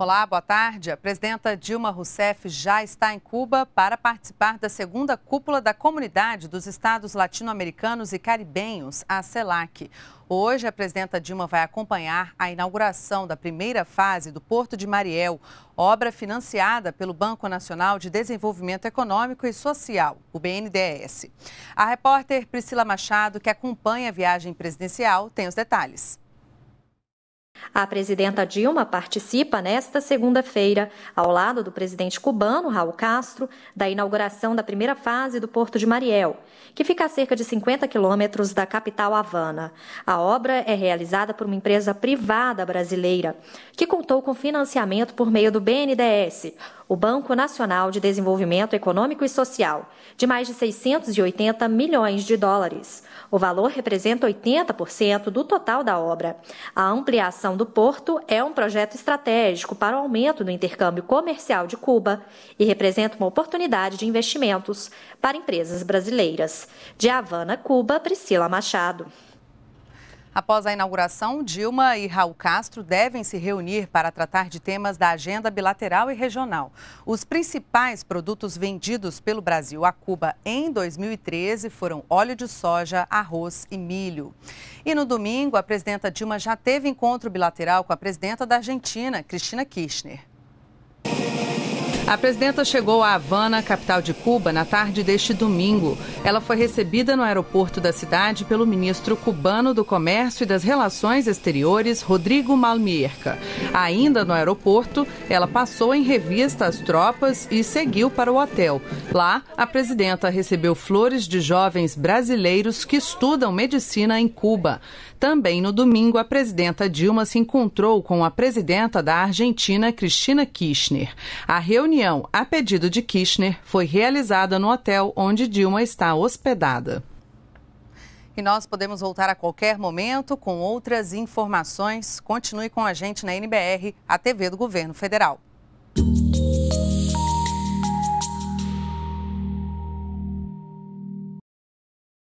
Olá, boa tarde. A presidenta Dilma Rousseff já está em Cuba para participar da segunda cúpula da Comunidade dos Estados Latino-Americanos e Caribenhos, a CELAC. Hoje, a presidenta Dilma vai acompanhar a inauguração da primeira fase do Porto de Mariel, obra financiada pelo Banco Nacional de Desenvolvimento Econômico e Social, o BNDES. A repórter Priscila Machado, que acompanha a viagem presidencial, tem os detalhes. A presidenta Dilma participa nesta segunda-feira, ao lado do presidente cubano Raul Castro, da inauguração da primeira fase do Porto de Mariel, que fica a cerca de 50 quilômetros da capital Havana. A obra é realizada por uma empresa privada brasileira, que contou com financiamento por meio do BNDES, o Banco Nacional de Desenvolvimento Econômico e Social, de mais de 680 milhões de dólares. O valor representa 80% do total da obra. A ampliação do porto é um projeto estratégico para o aumento do intercâmbio comercial de Cuba e representa uma oportunidade de investimentos para empresas brasileiras. De Havana, Cuba, Priscila Machado. Após a inauguração, Dilma e Raul Castro devem se reunir para tratar de temas da agenda bilateral e regional. Os principais produtos vendidos pelo Brasil a Cuba em 2013 foram óleo de soja, arroz e milho. E no domingo, a presidenta Dilma já teve encontro bilateral com a presidenta da Argentina, Cristina Kirchner. A presidenta chegou a Havana, capital de Cuba, na tarde deste domingo. Ela foi recebida no aeroporto da cidade pelo ministro cubano do Comércio e das Relações Exteriores, Rodrigo Malmierca. Ainda no aeroporto, ela passou em revista as tropas e seguiu para o hotel. Lá, a presidenta recebeu flores de jovens brasileiros que estudam medicina em Cuba. Também no domingo, a presidenta Dilma se encontrou com a presidenta da Argentina, Cristina Kirchner. A reunião, a pedido de Kirchner, foi realizada no hotel onde Dilma está hospedada. E nós podemos voltar a qualquer momento com outras informações. Continue com a gente na NBR, a TV do Governo Federal.